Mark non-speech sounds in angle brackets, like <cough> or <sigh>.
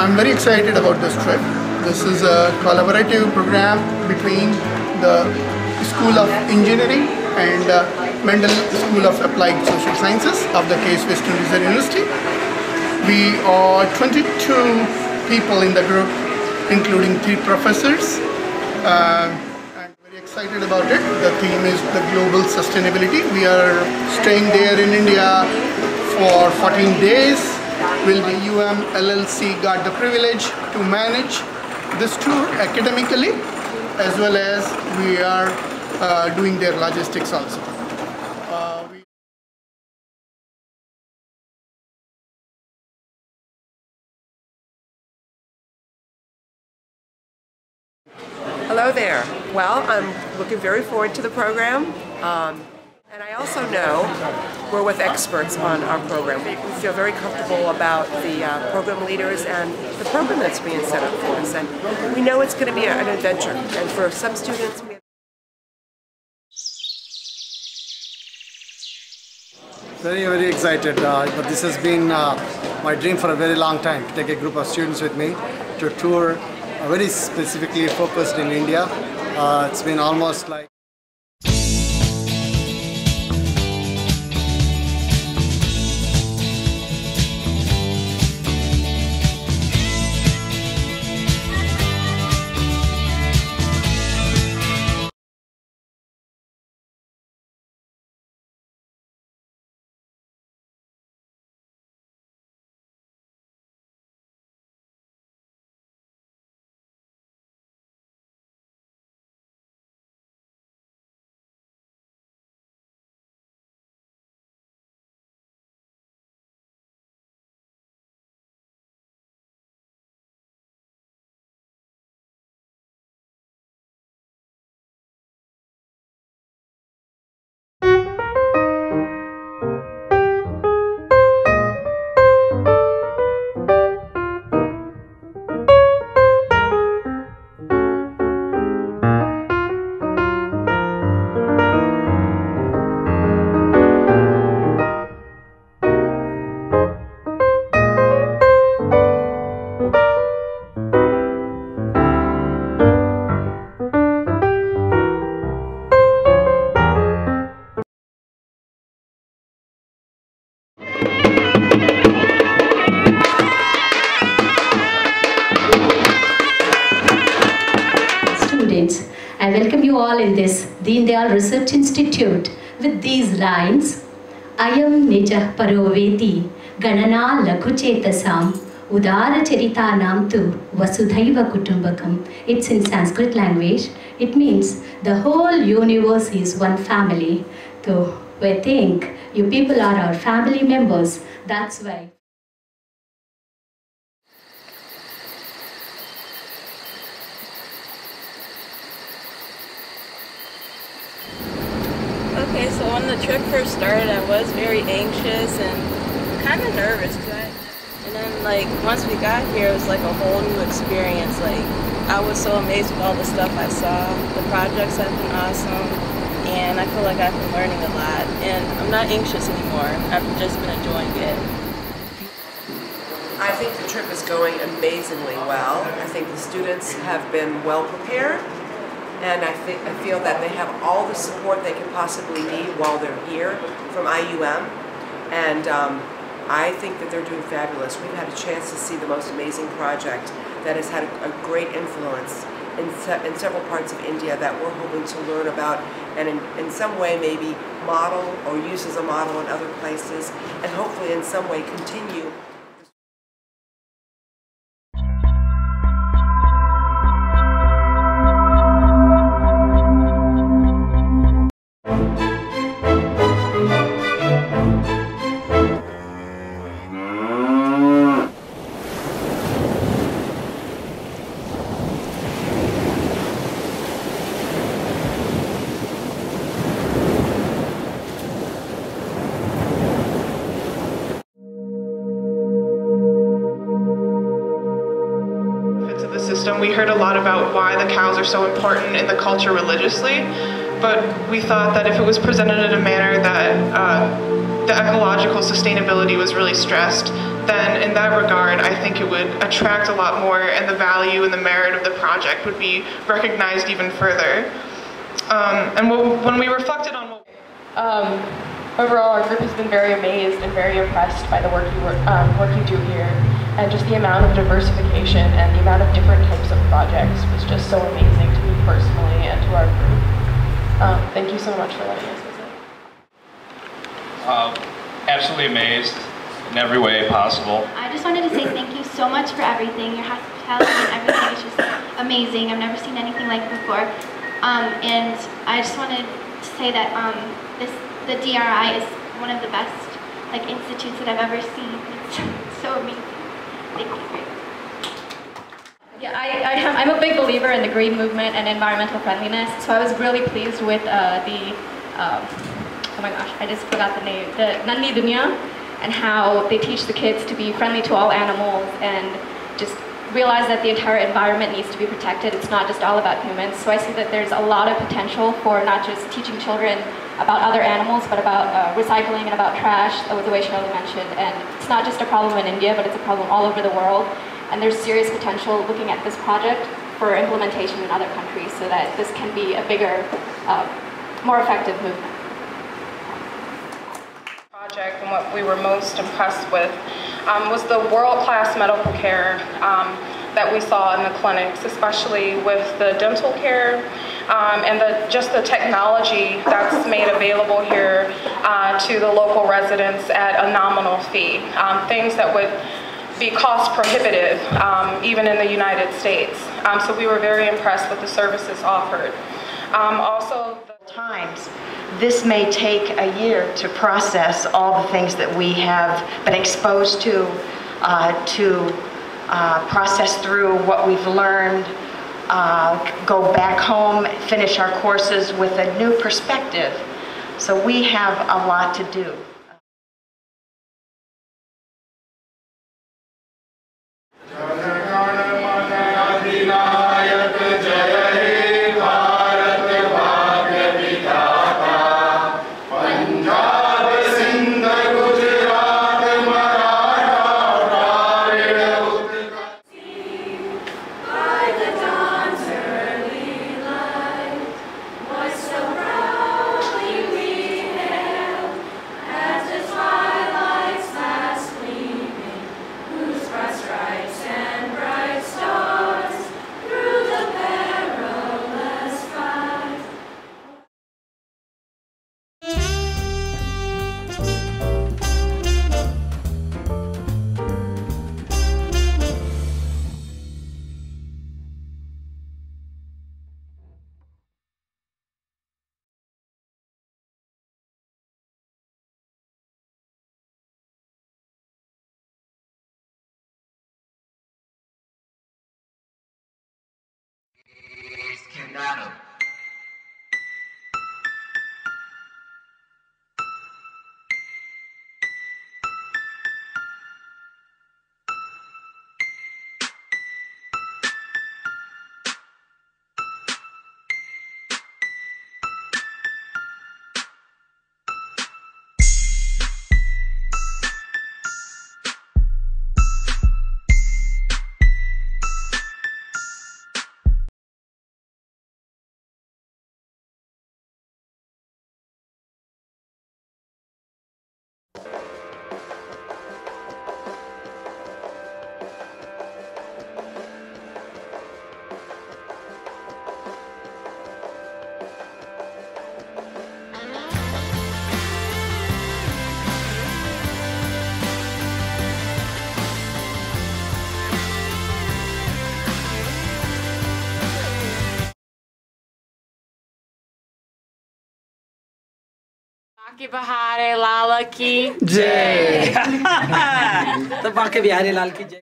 I'm very excited about this trip. This is a collaborative program between the School of Engineering and uh, Mandel School of Applied Social Sciences of the Case Western Reserve University. We are 22 people in the group, including three professors. Uh, I'm very excited about it. The theme is the global sustainability. We are staying there in India for 14 days. Will the UM LLC got the privilege to manage this tour academically as well as we are uh, doing their logistics also. Hello there. Well, I'm looking very forward to the program. Um, also know we're with experts on our program. We, feel very comfortable about the uh, program leaders and the program that's being set up for us. And we know it's going to be an adventure. And for some students, we Very, very excited. Uh, but this has been uh, my dream for a very long time to take a group of students with me to tour, very specifically focused in India. Uh, it's been almost like welcome you all in this Deen Dayal Research Institute with these lines. Ayam nijah paroveti ganana lakhuchetasam udara charitanam tu vasudhaiva kutumbakam. It's in Sanskrit language. It means the whole universe is one family. So we think you people are our family members. That's why. Okay, so when the trip first started, I was very anxious and kind of nervous. and then, like, once we got here, it was like a whole new experience. Like, I was so amazed with all the stuff I saw. The projects have been awesome, and I feel like I've been learning a lot. And I'm not anxious anymore. I've just been enjoying it. I think the trip is going amazingly well. I think the students have been well prepared, and I, I feel that they have all the support they can possibly need while they're here from IUM. And um, I think that they're doing fabulous. We've had a chance to see the most amazing project that has had a, a great influence in, se- in several parts of India that we're hoping to learn about and in, in some way maybe model or use as a model in other places and hopefully in some way continue We heard a lot about why the cows are so important in the culture religiously, but we thought that if it was presented in a manner that uh, the ecological sustainability was really stressed, then in that regard, I think it would attract a lot more and the value and the merit of the project would be recognized even further. Um, and what, when we reflected on what Um, overall, our group has been very amazed and very impressed by the work you, um, work you do here, and just the amount of diversification and the amount of different types of projects was just so amazing to me personally and to our group. Um, thank you so much for letting us visit. Uh, absolutely amazed in every way possible. I just wanted to say thank you so much for everything. Your hospitality and everything is just amazing. I've never seen anything like it before. Um, and I just wanted to say that um, this the DRI is one of the best like institutes that I've ever seen. It's <laughs> so amazing. Yeah, I, I am, I'm a big believer in the green movement and environmental friendliness, so I was really pleased with uh, the, um, oh my gosh, I just forgot the name, the Nandi Dunya, and how they teach the kids to be friendly to all animals and just realize that the entire environment needs to be protected. It's not just all about humans. So I see that there's a lot of potential for not just teaching children about other animals, but about uh, recycling and about trash, the way Shirley mentioned. And it's not just a problem in India, but it's a problem all over the world. And there's serious potential looking at this project for implementation in other countries so that this can be a bigger, uh, more effective movement. project and what we were most impressed with um, was the world-class medical care um, that we saw in the clinics, especially with the dental care um, and the, just the technology that's made available here uh, to the local residents at a nominal fee. Um, things that would be cost prohibitive um, even in the United States. Um, so we were very impressed with the services offered. Um, also, the times. This may take a year to process all the things that we have been exposed to, uh, to uh, process through what we've learned, uh, go back home, finish our courses with a new perspective. So we have a lot to do. बाकी बहारे लाल की जय <laughs> तो बाकी बिहारी लाल की जय